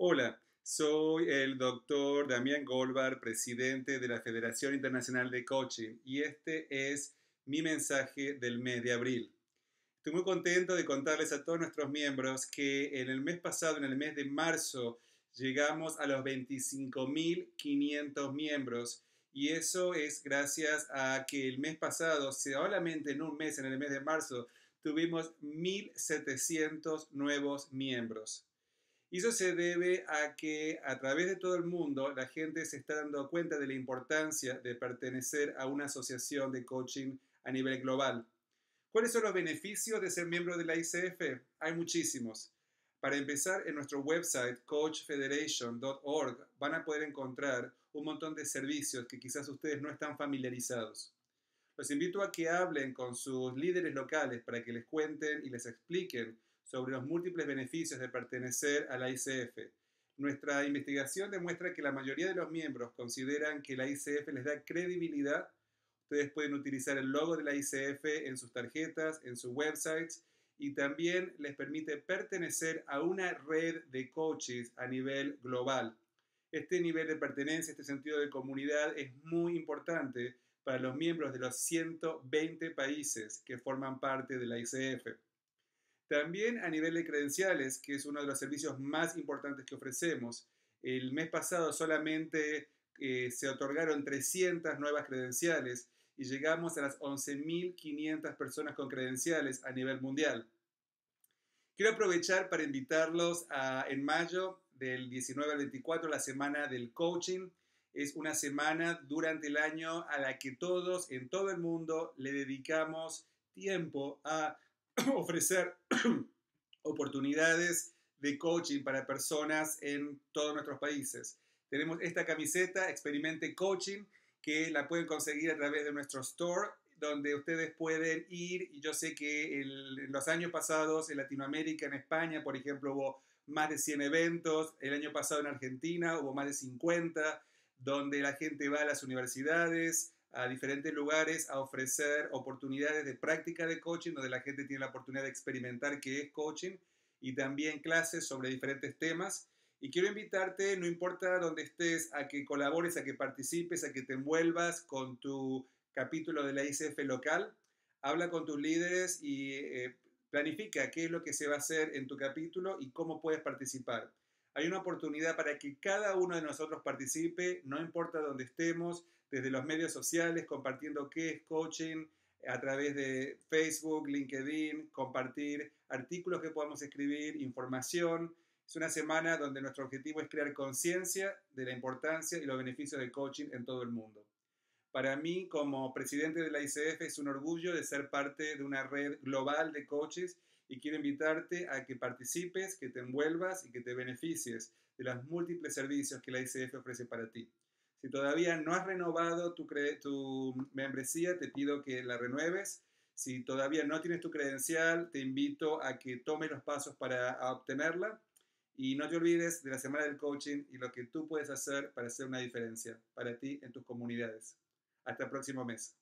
Hola, soy el doctor Damián Goldbar, presidente de la Federación Internacional de Coaching, y este es mi mensaje del mes de abril. Estoy muy contento de contarles a todos nuestros miembros que en el mes pasado, en el mes de marzo, llegamos a los 25.500 miembros. Y eso es gracias a que el mes pasado, solamente en un mes, en el mes de marzo, tuvimos 1.700 nuevos miembros. Y eso se debe a que a través de todo el mundo la gente se está dando cuenta de la importancia de pertenecer a una asociación de coaching a nivel global. ¿Cuáles son los beneficios de ser miembro de la ICF? Hay muchísimos. Para empezar, en nuestro website coachfederation.org van a poder encontrar un montón de servicios que quizás ustedes no están familiarizados. Los invito a que hablen con sus líderes locales para que les cuenten y les expliquen sobre los múltiples beneficios de pertenecer a la ICF. Nuestra investigación demuestra que la mayoría de los miembros consideran que la ICF les da credibilidad. Ustedes pueden utilizar el logo de la ICF en sus tarjetas, en sus websites y también les permite pertenecer a una red de coaches a nivel global. Este nivel de pertenencia, este sentido de comunidad es muy importante para los miembros de los 120 países que forman parte de la ICF. También a nivel de credenciales, que es uno de los servicios más importantes que ofrecemos. El mes pasado solamente eh, se otorgaron 300 nuevas credenciales y llegamos a las 11.500 personas con credenciales a nivel mundial. Quiero aprovechar para invitarlos a, en mayo del 19 al 24, la semana del coaching. Es una semana durante el año a la que todos en todo el mundo le dedicamos tiempo a ofrecer oportunidades de coaching para personas en todos nuestros países. Tenemos esta camiseta, Experimente Coaching, que la pueden conseguir a través de nuestro store, donde ustedes pueden ir. Y yo sé que en los años pasados en Latinoamérica, en España, por ejemplo, hubo más de 100 eventos. El año pasado en Argentina hubo más de 50, donde la gente va a las universidades, a diferentes lugares a ofrecer oportunidades de práctica de coaching, donde la gente tiene la oportunidad de experimentar qué es coaching y también clases sobre diferentes temas. Y quiero invitarte, no importa dónde estés, a que colabores, a que participes, a que te envuelvas con tu capítulo de la ICF local. Habla con tus líderes y eh, planifica qué es lo que se va a hacer en tu capítulo y cómo puedes participar. Hay una oportunidad para que cada uno de nosotros participe, no importa dónde estemos, desde los medios sociales, compartiendo qué es coaching a través de Facebook, LinkedIn, compartir artículos que podamos escribir, información. Es una semana donde nuestro objetivo es crear conciencia de la importancia y los beneficios del coaching en todo el mundo. Para mí, como presidente de la ICF, es un orgullo de ser parte de una red global de coaches y quiero invitarte a que participes, que te envuelvas y que te beneficies de los múltiples servicios que la ICF ofrece para ti. Si todavía no has renovado tu, membresía, te pido que la renueves. Si todavía no tienes tu credencial, te invito a que tomes los pasos para obtenerla. Y no te olvides de la semana del coaching y lo que tú puedes hacer para hacer una diferencia para ti en tus comunidades. Hasta el próximo mes.